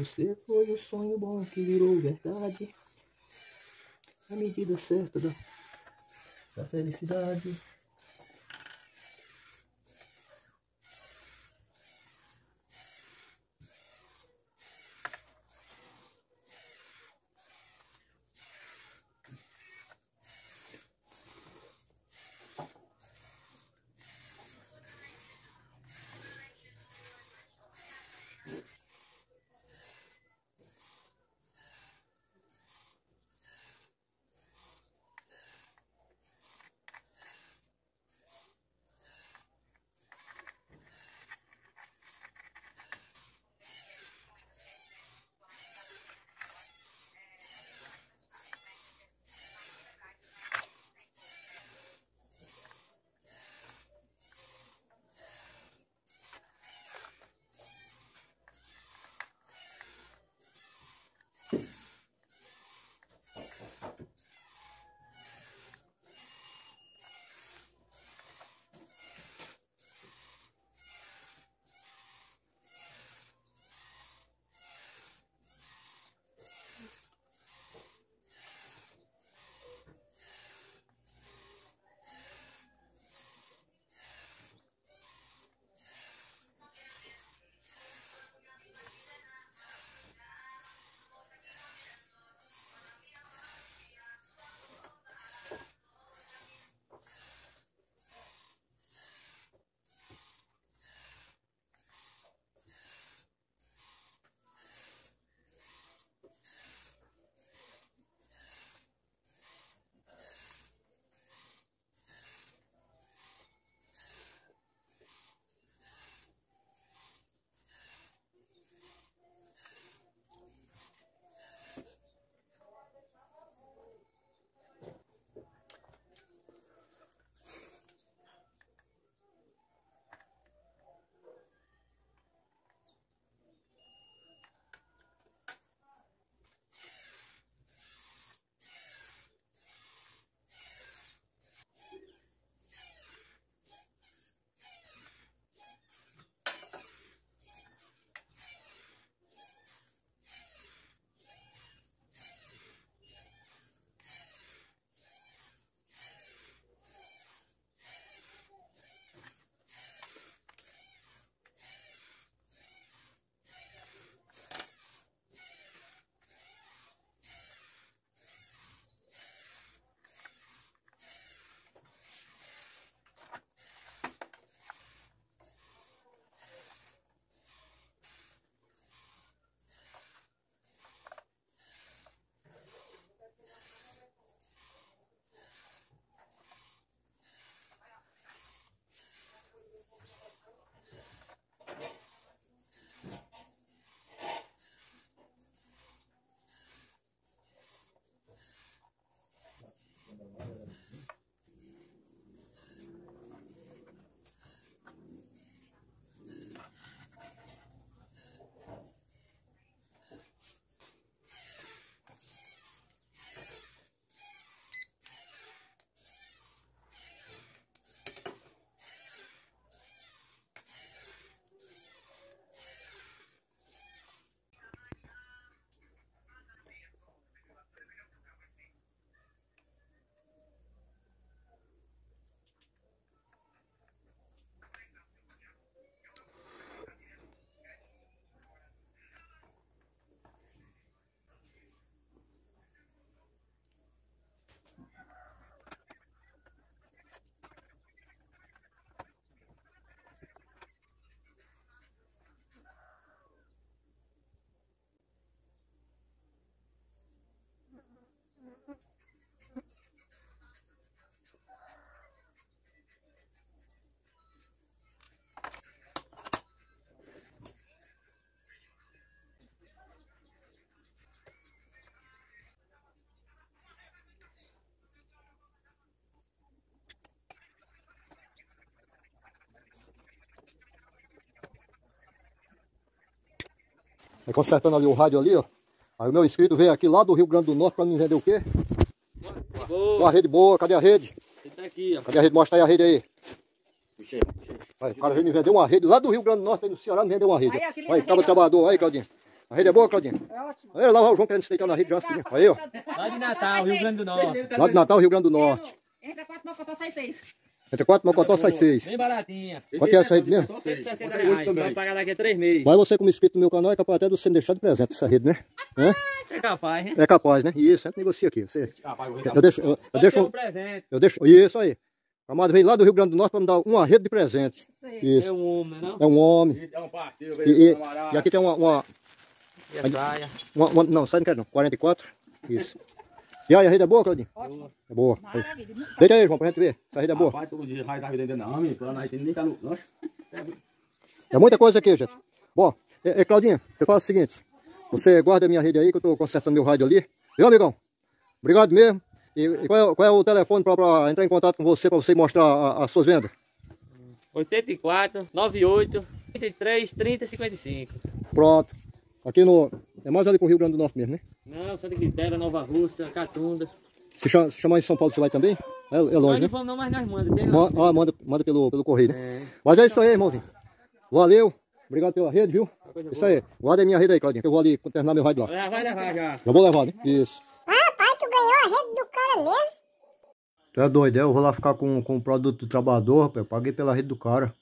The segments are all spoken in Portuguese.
Você foi o sonho bom que virou verdade. A medida certa da, da felicidade. Aí consertando ali o rádio ali, ó. Aí o meu inscrito veio aqui lá do Rio Grande do Norte para me vender o quê? Boa. Uma rede boa, cadê a rede? Ele tá aqui, ó. Cadê a rede? Mostra aí a rede aí. Puxei, puxei. Aí, o cara veio me vender uma rede lá do Rio Grande do Norte, aí no Ceará me vendeu uma rede. Aí, Aí, tava trabalhador, aí, Claudinho. A rede é boa, Claudinha? É ótimo. Olha lá, o João querendo se deitar na rede já. Aí, ó. Lá de Natal, Rio Grande do Norte. Lá de Natal, Rio Grande do Norte. Esse é 4 mocotó, sai 6. Entre 4, Mocotó sai 6. Bem baratinha. Quanto é essa rede mesmo? 160 reais. Pode pagar daqui a três meses. Mas você, como inscrito no meu canal, é capaz até de você me deixar de presente essa rede, né? É, É capaz, hein? é capaz, né? Isso, sempre negocia aqui. Você, eu deixo, eu, eu deixo, um presente. eu deixo, isso aí. O camarada veio lá do Rio Grande do Norte para me dar uma rede de presentes. É Isso. um homem, não? É um homem. É um parceiro, E, e, camarada. e aqui tem uma, uma, E a saia. uma, uma- não, sai não quero não, 44. Isso. E aí, a rede é boa, Claudinho? Ótimo. É boa. Maravilha. Deita aí, João, pra gente ver. Essa rede é boa. Rapaz, todo dia vai estar vendendo não, menino. Pra nós nem tá no lanche. É muita coisa aqui, gente. Bom, é, é, Claudinha, você faz o seguinte. Você guarda a minha rede aí, que eu tô consertando meu rádio ali. Viu, amigão? Obrigado mesmo. E, e qual, é, qual é o telefone para entrar em contato com você, para você mostrar a- as suas vendas? 84, 98, 33, 30, 55. Pronto. Aqui no... É mais ali pro Rio Grande do Norte mesmo, né? Não, Santa Quitéria, Nova Rússia, Catunda. Se, chama, se chamar em São Paulo, você vai também? É, é Nós longe, não né? vamos não, mas nós mandamos. Tem Ma- ah, manda, manda pelo, pelo correio, né? É. Mas é isso aí, irmãozinho. Valeu. Obrigado pela rede, viu? Isso aí. Guarda a minha rede aí, Claudinha, que eu vou ali terminar meu rádio lá. Já vai levar já. Já vou levar, né? Isso. Ah, pai, tu ganhou a rede do cara mesmo? Tu é doido, é? Eu vou lá ficar com, com o produto do trabalhador, rapaz. Eu paguei pela rede do cara.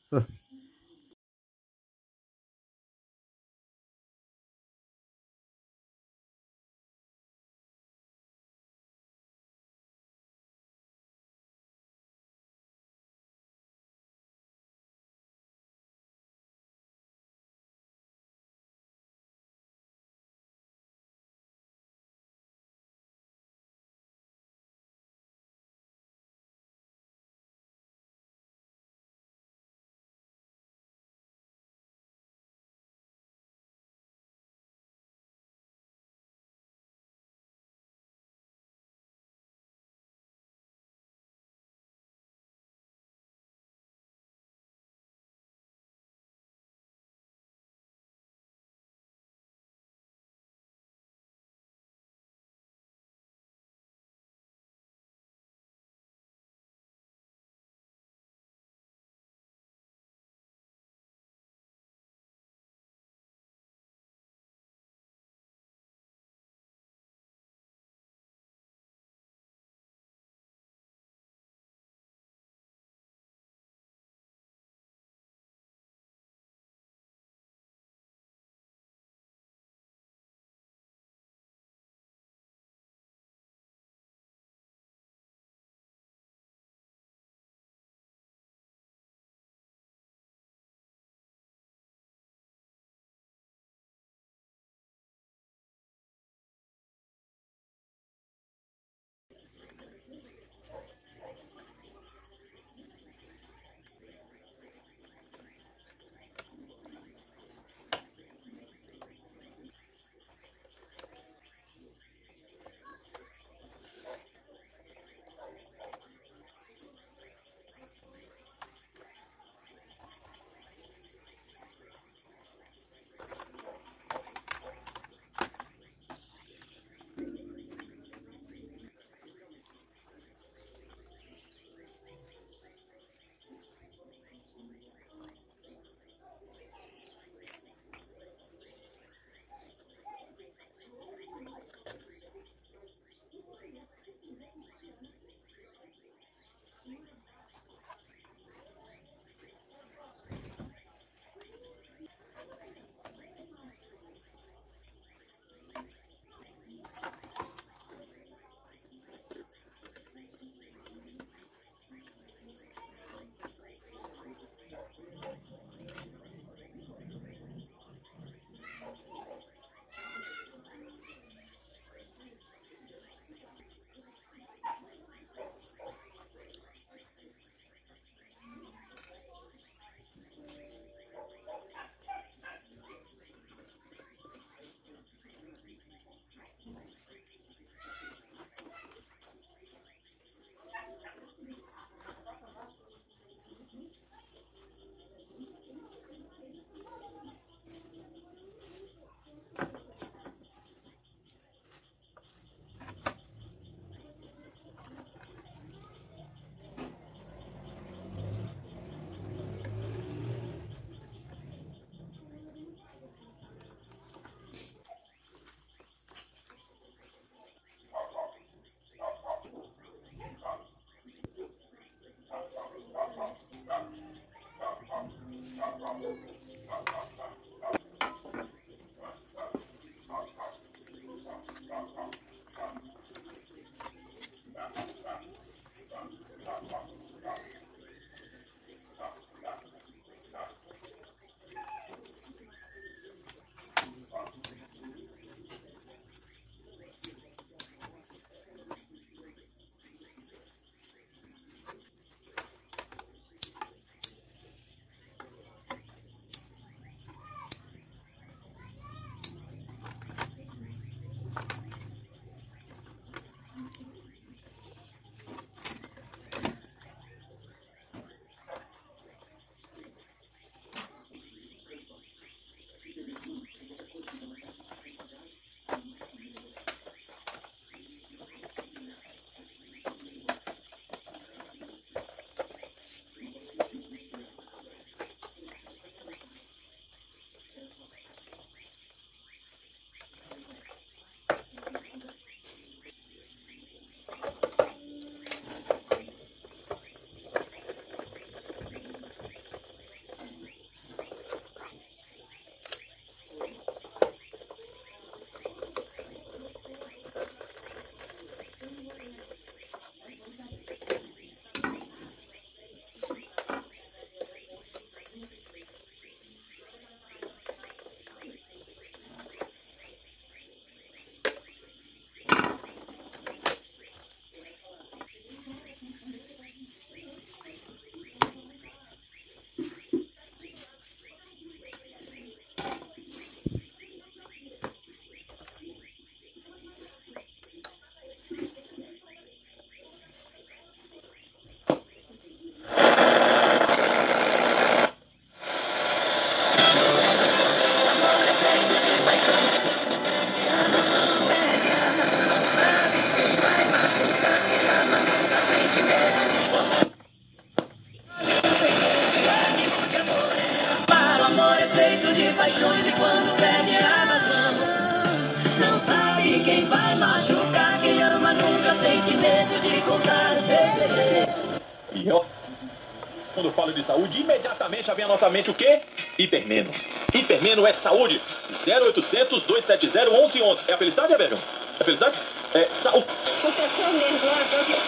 Hipermeno é saúde. 0800 270 1111. É a felicidade, Everton? É a felicidade? É saúde. Aconteceu mesmo, glória a Deus.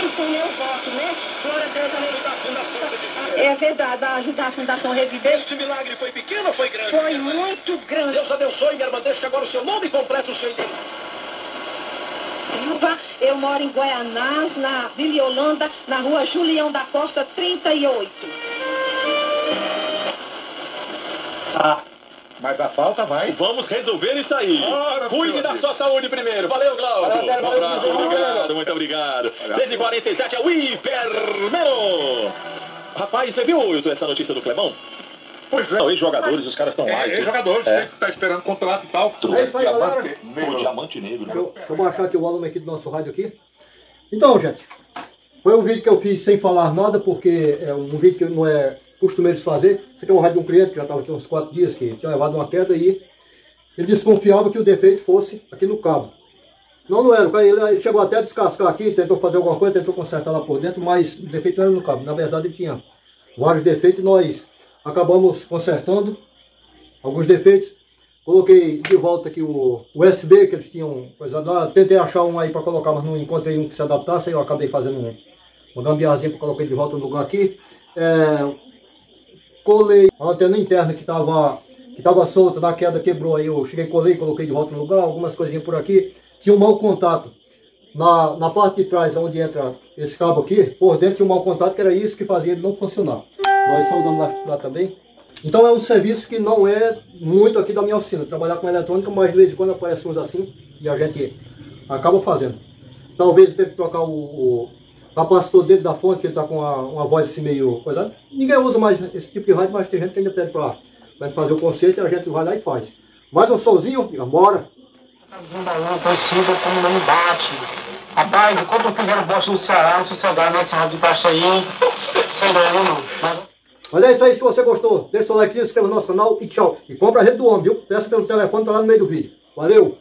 E com meu voto, né? Glória a Deus, aleluia. É verdade, a ajudar a Fundação Reviver Este milagre foi pequeno ou foi grande? foi muito grande. Deus abençoe, minha irmã. Deixa agora o seu nome completo, o seu. Silva, eu moro em Guaianás, na Vila Yolanda, na rua Julião da Costa, 38. Mas a falta vai. Vamos resolver isso aí. Ora, Cuide da sua saúde primeiro. Valeu, Glauco. Um abraço, valeu, obrigado, muito obrigado. 147 é o Hipermeno. Rapaz, você viu, Wilton, essa notícia do Clebão? Pois é. Não, ex-jogadores, os caras estão lá. É, jogadores, É. tem que tá esperando contrato e tal. É isso aí, galera. Diamante O negro. diamante negro. Deixa eu, deixa eu baixar aqui o volume aqui do nosso rádio aqui. Então, gente, foi um vídeo que eu fiz sem falar nada, porque é um vídeo que não é costumeiro de fazer. Esse aqui é um rádio de um cliente que já estava aqui uns 4 dias, que tinha levado uma queda e ele desconfiava que o defeito fosse aqui no cabo. Não, não era. Ele, chegou até a descascar aqui, tentou fazer alguma coisa, tentou consertar lá por dentro, mas o defeito não era no cabo. Na verdade, ele tinha vários defeitos nós acabamos consertando alguns defeitos. Coloquei de volta aqui o USB que eles tinham coisa. Tentei achar um aí para colocar, mas não encontrei um que se adaptasse. Aí eu acabei fazendo um, uma gambiarrazinha para colocar de volta no lugar aqui. É, colei a antena interna que estava que tava solta na queda, quebrou aí. Eu cheguei, colei, coloquei de volta no lugar. Algumas coisinhas por aqui. Tinha um mau contato na, na parte de trás, onde entra esse cabo aqui. Por dentro tinha um mau contato, que era isso que fazia ele não funcionar. Nós soldamos lá, lá também. Então é um serviço que não é muito aqui da minha oficina. Trabalhar com eletrônica, mas de vez em quando aparece uns assim e a gente acaba fazendo. Talvez eu tenha que trocar o, o capacitor dele da fonte, que ele está com uma, uma voz assim meio coisa. Ninguém usa mais esse tipo de rádio, mas tem gente que ainda pede para fazer o conserto e a gente vai lá e faz. Mais um solzinho, diga, bora. Como não bate. Rapaz, quando eu fizer o bosta no Ceará, não sossegado nesse rádio de baixo aí, sem não. Mas... Mas é isso aí, se você gostou, deixa o like, se inscreva no nosso canal e tchau. E compra a rede do homem, viu? Peça pelo telefone, tá lá no meio do vídeo. Valeu!